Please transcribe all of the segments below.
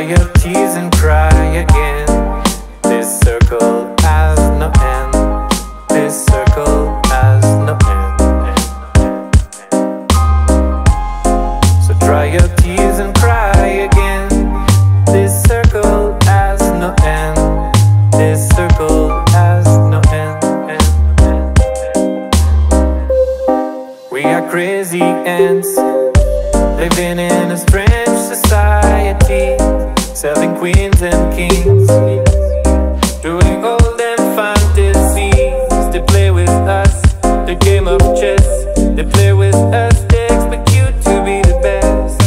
your tears and cry again. This circle has no end. This circle has no end. So dry your tears and cry again. This circle has no end. This circle has no end. We are crazy ants living in a strange society, queens and kings, doing all them fantasies. They play with us, the game of chess. They play with us, they expect you to be the best.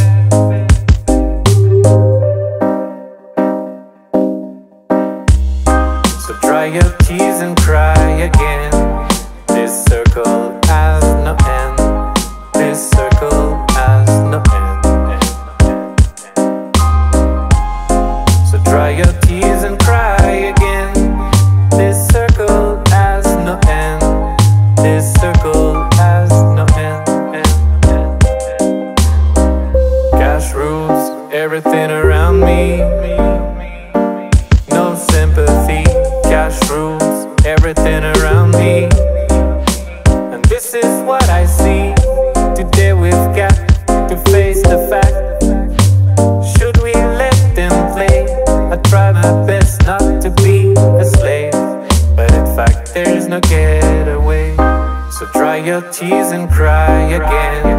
So dry your tears and cry again. This circle Cash rules everything around me. No sympathy, cash rules everything around me. And this is what I see. Today we've got to face the fact. Should we let them play? I try my best not to be a slave. But in fact, there's no getaway. So dry your tears and cry again.